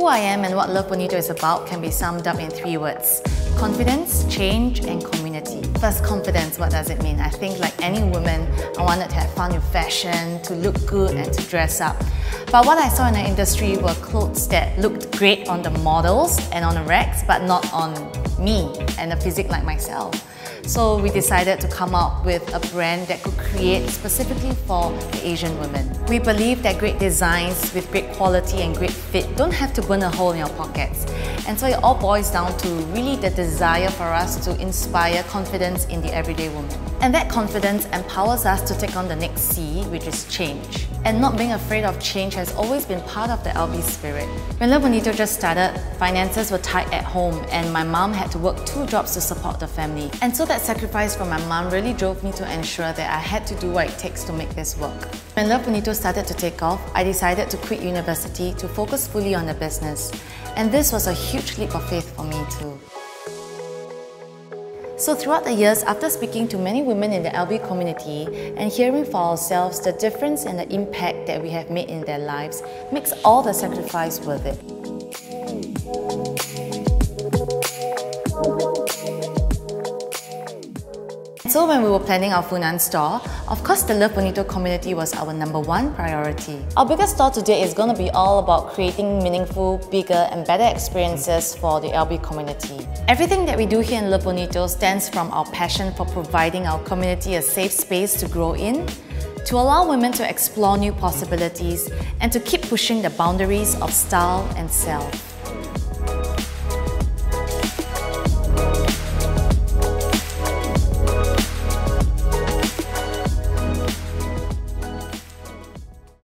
Who I am and what Love Bonito is about can be summed up in three words. Confidence, change and community. First, confidence, what does it mean? I think like any woman, I wanted to have fun with fashion, to look good and to dress up. But what I saw in the industry were clothes that looked great on the models and on the racks, but not on me and a physique like myself. So we decided to come up with a brand that could create specifically for the Asian women. We believe that great designs with great quality and great fit don't have to burn a hole in your pockets. And so it all boils down to really the desire for us to inspire confidence in the everyday woman. And that confidence empowers us to take on the next C, which is change. And not being afraid of change has always been part of the LB spirit. When Love Bonito just started, finances were tight at home and my mom had to work two jobs to support the family. And so that sacrifice from my mom really drove me to ensure that I had to do what it takes to make this work. When Love Bonito started to take off, I decided to quit university to focus fully on the business. And this was a huge leap of faith for me too. So throughout the years, after speaking to many women in the LB community and hearing for ourselves the difference and the impact that we have made in their lives makes all the sacrifice worth it. So when we were planning our Funan store, of course the Love Bonito community was our number one priority. Our biggest store today is going to be all about creating meaningful, bigger and better experiences for the LB community. Everything that we do here in Love Bonito stems from our passion for providing our community a safe space to grow in, to allow women to explore new possibilities and to keep pushing the boundaries of style and self.